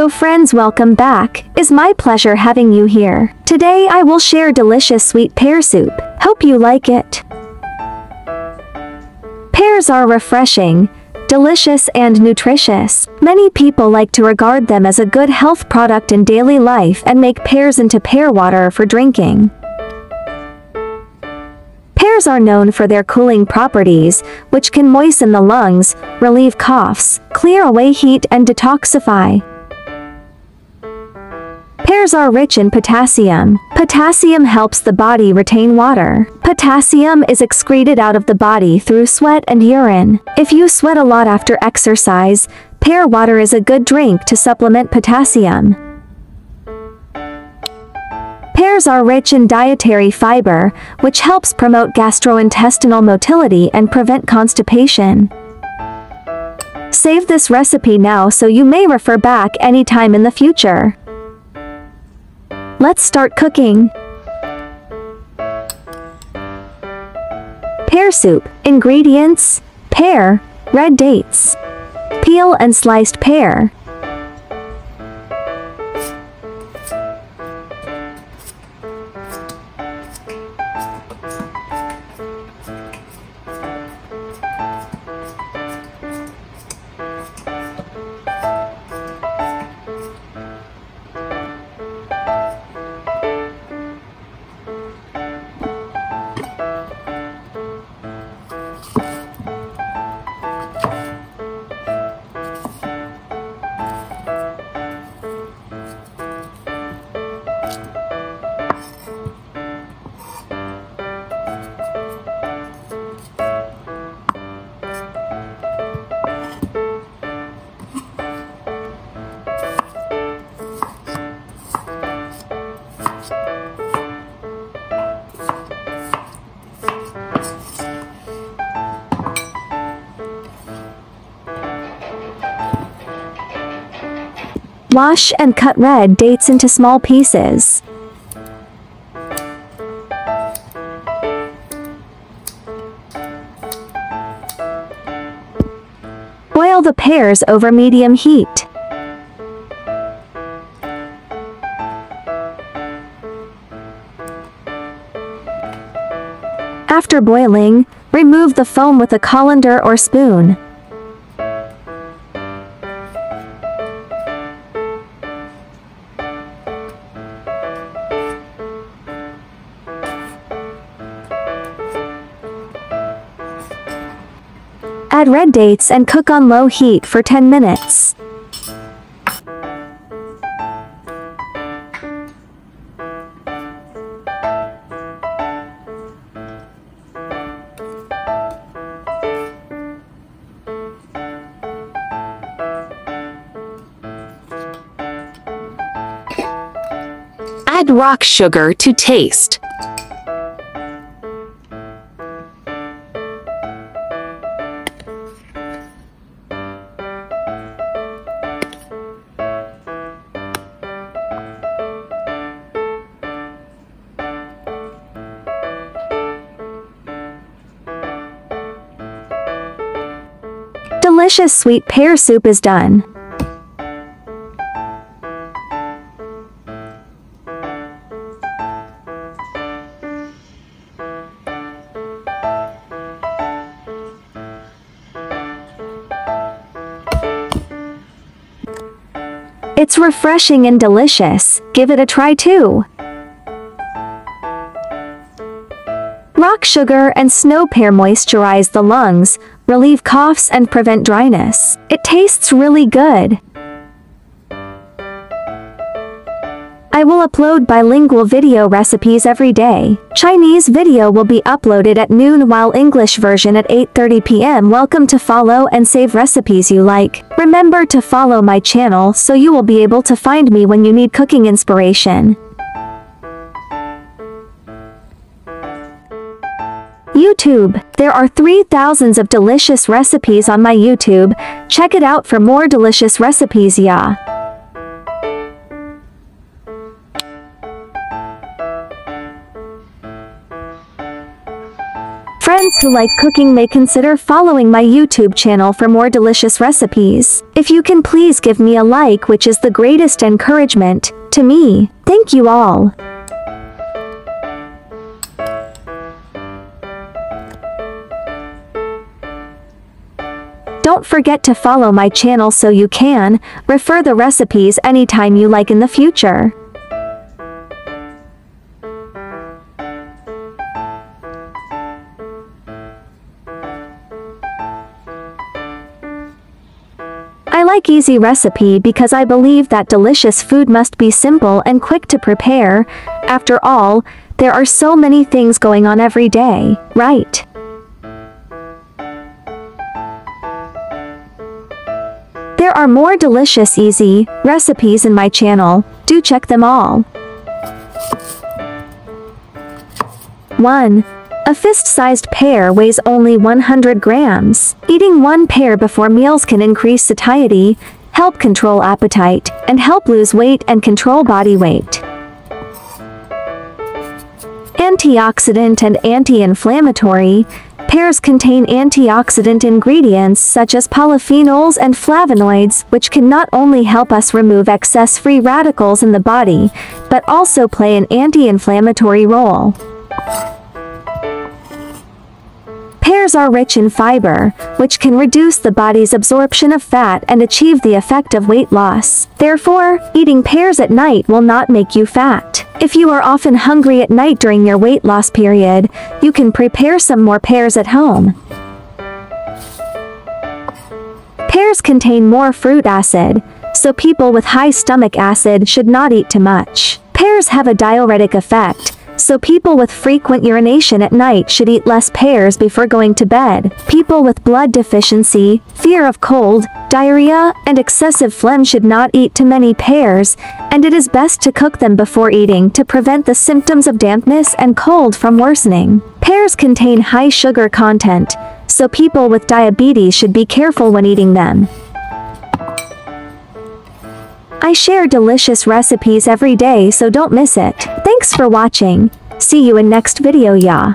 Yo friends welcome back, it's my pleasure having you here. Today I will share delicious sweet pear soup. Hope you like it. Pears are refreshing, delicious and nutritious. Many people like to regard them as a good health product in daily life and make pears into pear water for drinking. Pears are known for their cooling properties, which can moisten the lungs, relieve coughs, clear away heat and detoxify. Pears are rich in potassium. Potassium helps the body retain water. Potassium is excreted out of the body through sweat and urine. If you sweat a lot after exercise, pear water is a good drink to supplement potassium. Pears are rich in dietary fiber, which helps promote gastrointestinal motility and prevent constipation. Save this recipe now so you may refer back anytime in the future. Let's start cooking. Pear soup. Ingredients. Pear, red dates. Peel and sliced pear. Wash and cut red dates into small pieces. Boil the pears over medium heat. After boiling, remove the foam with a colander or spoon. Add red dates and cook on low heat for 10 minutes. Add rock sugar to taste. Delicious sweet pear soup is done. It's refreshing and delicious, give it a try too. Rock sugar and snow pear moisturize the lungs, relieve coughs and prevent dryness. It tastes really good. I will upload bilingual video recipes every day. Chinese video will be uploaded at noon while English version at 8.30 p.m. Welcome to follow and save recipes you like. Remember to follow my channel so you will be able to find me when you need cooking inspiration. YouTube. There are three thousands of delicious recipes on my YouTube. Check it out for more delicious recipes yeah. Friends who like cooking may consider following my YouTube channel for more delicious recipes. If you can please give me a like which is the greatest encouragement to me. Thank you all. Don't forget to follow my channel so you can refer the recipes anytime you like in the future. I like easy recipe because I believe that delicious food must be simple and quick to prepare. After all, there are so many things going on every day, right? Are more delicious easy recipes in my channel, do check them all. 1. A fist-sized pear weighs only 100 grams. Eating one pear before meals can increase satiety, help control appetite, and help lose weight and control body weight. Antioxidant and anti-inflammatory, pears contain antioxidant ingredients such as polyphenols and flavonoids which can not only help us remove excess free radicals in the body, but also play an anti-inflammatory role. Pears are rich in fiber, which can reduce the body's absorption of fat and achieve the effect of weight loss. Therefore, eating pears at night will not make you fat. If you are often hungry at night during your weight loss period, you can prepare some more pears at home. Pears contain more fruit acid, so people with high stomach acid should not eat too much. Pears have a diuretic effect, so people with frequent urination at night should eat less pears before going to bed. People with blood deficiency, fear of cold, diarrhea, and excessive phlegm should not eat too many pears, and it is best to cook them before eating to prevent the symptoms of dampness and cold from worsening. Pears contain high sugar content, so people with diabetes should be careful when eating them. I share delicious recipes every day so don't miss it. Thanks for watching. See you in next video ya.